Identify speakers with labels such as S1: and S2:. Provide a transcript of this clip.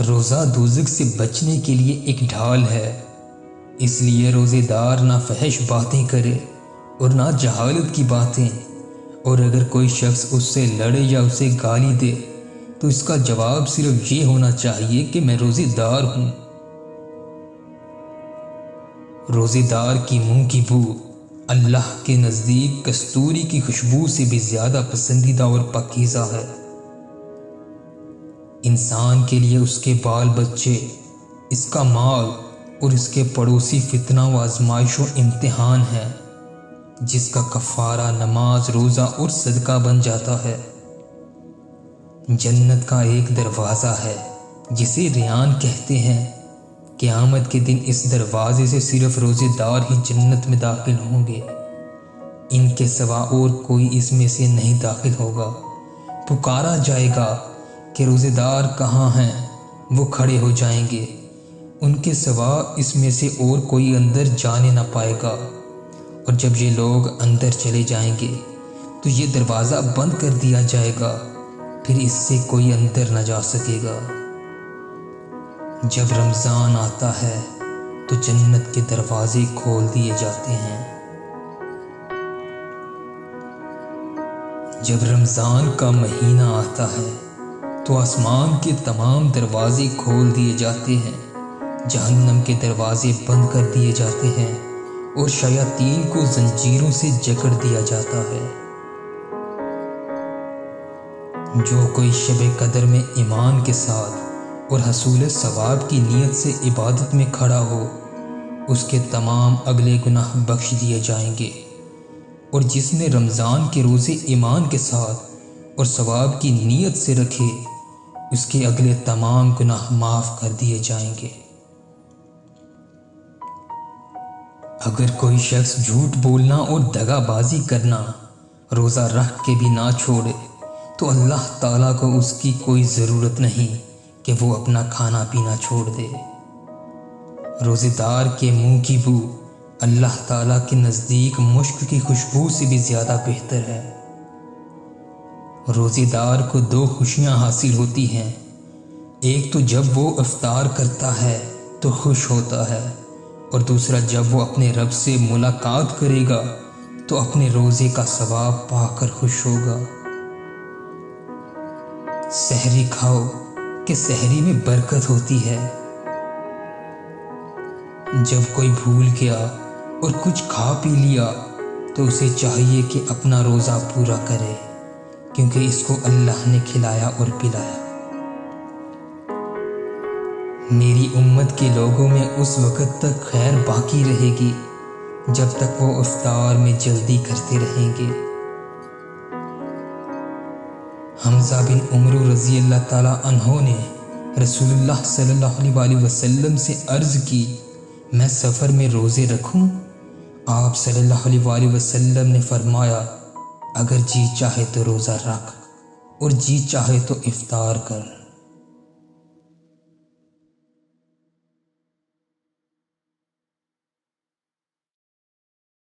S1: रोज़ा दोजक से बचने के लिए एक ढाल है। इसलिए रोज़ेदार ना फहश बातें करे और ना जहालत की बातें। और अगर कोई शख्स उससे लड़े या उसे गाली दे तो इसका जवाब सिर्फ़ ये होना चाहिए कि मैं रोज़ेदार हूँ। रोज़ेदार की मुँह की बू अल्लाह के नज़दीक कस्तूरी की खुशबू से भी ज़्यादा पसंदीदा और पकीज़ा है। इंसान के लिए उसके बाल बच्चे इसका माल और इसके पड़ोसी फितना व आजमाइश इम्तिहान है, जिसका कफारा, नमाज़, रोज़ा और सदका बन जाता है। जन्नत का एक दरवाज़ा है, जिसे रियान कहते हैं। क़यामत के दिन इस दरवाजे से सिर्फ़ रोज़ेदार ही जन्नत में दाखिल होंगे। इनके सवा और कोई इसमें से नहीं दाखिल होगा। पुकारा जाएगा कि रोज़ेदार कहाँ हैं, वो खड़े हो जाएँगे। उनके सिवा इसमें से और कोई अंदर जाने ना पाएगा। और जब ये लोग अंदर चले जाएँगे तो ये दरवाज़ा बंद कर दिया जाएगा, फिर इससे कोई अंदर ना जा सकेगा। जब रमज़ान आता है तो जन्नत के दरवाजे खोल दिए जाते हैं। जब रमज़ान का महीना आता है तो आसमान के तमाम दरवाजे खोल दिए जाते हैं। जहन्नम के दरवाजे बंद कर दिए जाते हैं और शयातीन को जंजीरों से जकड़ दिया जाता है। जो कोई शब कदर में ईमान के साथ और हसूल सवाब की नीयत से इबादत में खड़ा हो, उसके तमाम अगले गुनाह बख्श दिए जाएँगे। और जिसने रमज़ान के रोज़े ईमान के साथ और सवाब की नीयत से रखे उसके अगले तमाम गुनाह माफ़ कर दिए जाएँगे। अगर कोई शख्स झूठ बोलना और दगाबाजी करना रोज़ा रख के भी ना छोड़े तो अल्लाह ताला को उसकी कोई ज़रूरत नहीं कि वो अपना खाना पीना छोड़ दे। रोज़ेदार के मुँह की बू अल्लाह ताला के नज़दीक मुश्क की खुशबू से भी ज़्यादा बेहतर है। रोज़ेदार को दो खुशियाँ हासिल होती हैं। एक तो जब वो अफ्तार करता है तो खुश होता है, और दूसरा जब वो अपने रब से मुलाकात करेगा तो अपने रोज़े का सवाब पाकर खुश होगा। सहरी खाओ, कि सहरी में बरकत होती है। जब कोई भूल गया और कुछ खा पी लिया तो उसे चाहिए कि अपना रोज़ा पूरा करे। क्योंकि इसको अल्लाह ने खिलाया और पिलाया मेरी उम्मत के लोगों में उस वक़्त तक खैर बाकी रहेगी, जब तक वो अफ्तार में जल्दी करते रहेंगे हमजा बिन उमर रज़ी अल्लाह ताला ने रसूलुल्लाह सल्लल्लाहु अलैहि वसल्लम से अर्ज़ की, मैं सफ़र में रोज़े रखूँ? आप सल्लल्लाहु अलैहि वसल्लम ने फरमाया अगर जी चाहे तो रोज़ा रख और जी चाहे तो इफ्तार कर।